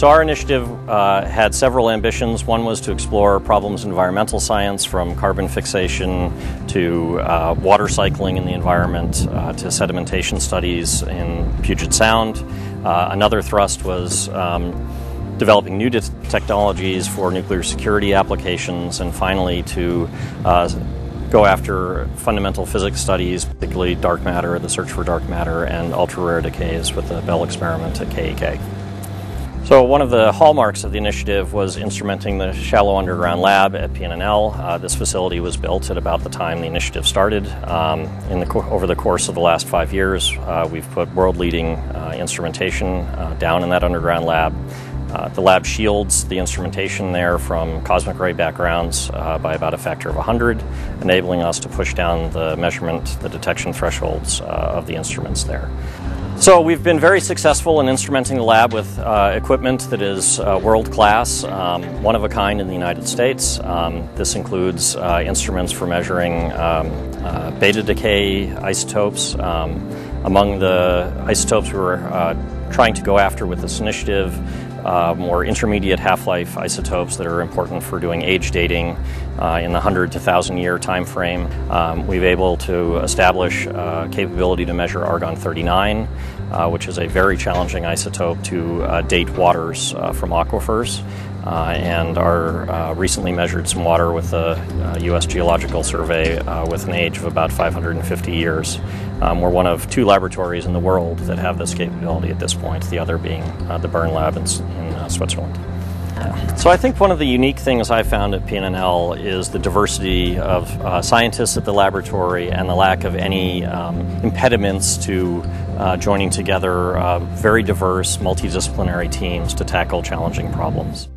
So, our initiative uh, had several ambitions. One was to explore problems in environmental science from carbon fixation to uh, water cycling in the environment uh, to sedimentation studies in Puget Sound. Uh, another thrust was um, developing new technologies for nuclear security applications, and finally to uh, go after fundamental physics studies, particularly dark matter, the search for dark matter, and ultra rare decays with the Belle experiment at KEK. So one of the hallmarks of the initiative was instrumenting the shallow underground lab at PNNL. Uh, this facility was built at about the time the initiative started. Um, in the, over the course of the last five years, uh, we've put world-leading uh, instrumentation uh, down in that underground lab. Uh, the lab shields the instrumentation there from cosmic ray backgrounds uh, by about a factor of 100, enabling us to push down the measurement, the detection thresholds of the instruments there. So we've been very successful in instrumenting the lab with uh, equipment that is uh, world class, um, one of a kind in the United States. Um, this includes uh, instruments for measuring um, uh, beta decay isotopes. Um, among the isotopes we're uh, trying to go after with this initiative uh, more intermediate half-life isotopes that are important for doing age dating uh, in the 100 to 1,000 year time frame. Um, we've able to establish uh, capability to measure argon-39, uh, which is a very challenging isotope to uh, date waters uh, from aquifers. Uh, and our uh, recently measured some water with the uh, U.S. Geological Survey with an age of about 550 years. Um, we're one of two laboratories in the world that have this capability at this point, the other being the Bern Lab in, in Switzerland. So I think one of the unique things I found at PNNL is the diversity of uh, scientists at the laboratory and the lack of any um, impediments to uh, joining together uh, very diverse multidisciplinary teams to tackle challenging problems.